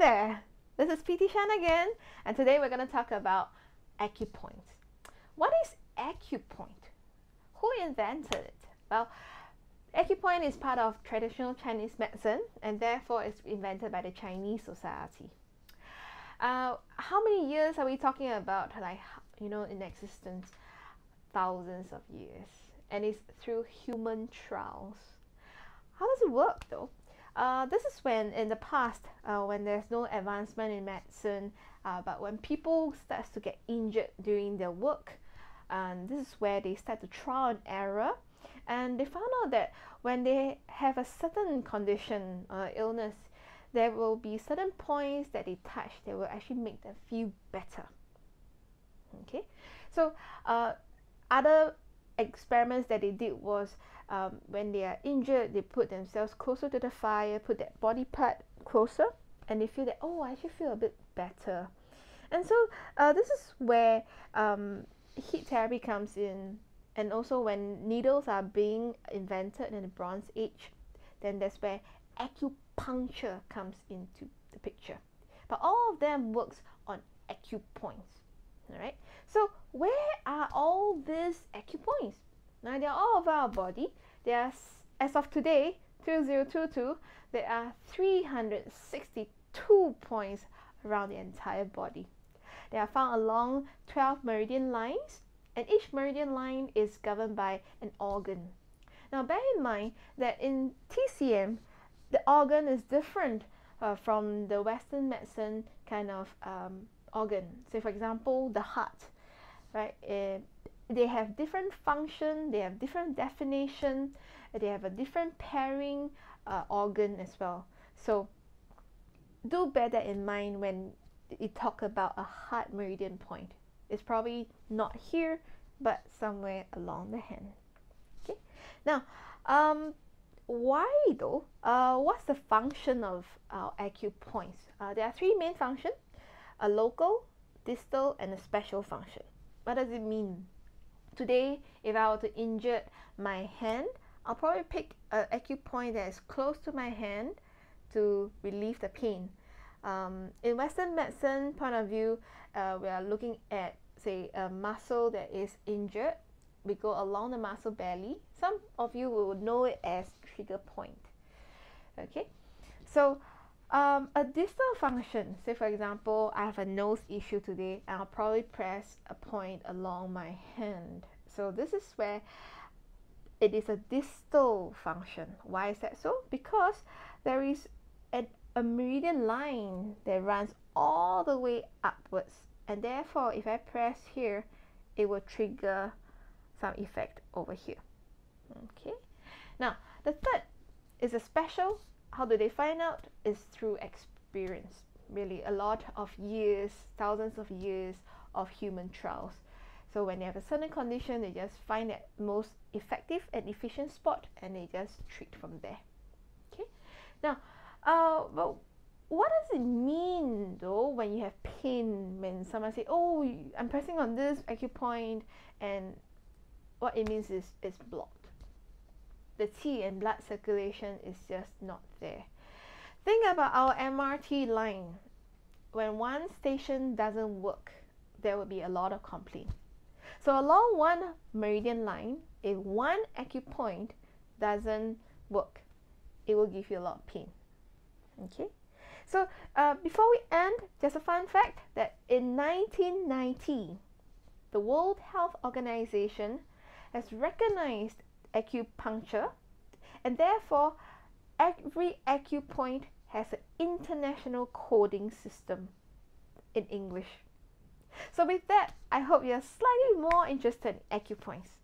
there! This is PT Shan again, and today we're going to talk about acupoint. What is acupoint? Who invented it? Well, acupoint is part of traditional Chinese medicine and therefore it's invented by the Chinese society. Uh, how many years are we talking about? Like, you know, in existence? Thousands of years. And it's through human trials. How does it work though? Uh, this is when in the past, uh, when there's no advancement in medicine, uh, but when people starts to get injured during their work, and this is where they start to trial and error, and they found out that when they have a certain condition or illness, there will be certain points that they touch that will actually make them feel better. Okay, so uh, other experiments that they did was um, when they are injured, they put themselves closer to the fire, put that body part closer, and they feel that, oh, I actually feel a bit better. And so uh, this is where um, heat therapy comes in, and also when needles are being invented in the Bronze Age, then that's where acupuncture comes into the picture. But all of them works on acupoints. Alright, so where are all these acupoints? Now they are all over our body. There are, as of today, 2022, there are 362 points around the entire body. They are found along 12 meridian lines, and each meridian line is governed by an organ. Now, bear in mind that in TCM, the organ is different uh, from the Western medicine kind of um, organ. Say, for example, the heart, right? Uh, they have different function, they have different definition, they have a different pairing uh, organ as well. So do bear that in mind when you talk about a heart meridian point. It's probably not here, but somewhere along the hand. Okay. Now, um, why though? Uh, what's the function of our acupoints? Uh, there are three main functions: a local, distal, and a special function. What does it mean? Today, if I were to injure my hand, I'll probably pick an acupoint that is close to my hand to relieve the pain. Um, in Western medicine point of view, uh, we are looking at say a muscle that is injured. We go along the muscle belly. Some of you will know it as trigger point. Okay, so um, a distal function, say for example, I have a nose issue today, and I'll probably press a point along my hand. So this is where it is a distal function. Why is that so? Because there is a, a meridian line that runs all the way upwards, and therefore, if I press here, it will trigger some effect over here. Okay. Now, the third is a special how do they find out? Is through experience. Really, a lot of years, thousands of years of human trials. So when they have a certain condition, they just find that most effective and efficient spot, and they just treat from there. Okay. Now, uh, well, what does it mean though when you have pain? When someone say, "Oh, I'm pressing on this acupoint," and what it means is it's blocked the qi and blood circulation is just not there. Think about our MRT line. When one station doesn't work, there will be a lot of complaint. So along one meridian line, if one acupoint doesn't work, it will give you a lot of pain. Okay. So uh, before we end, just a fun fact that in 1990, the World Health Organization has recognized acupuncture, and therefore every acupoint has an international coding system in English. So with that, I hope you're slightly more interested in acupoints.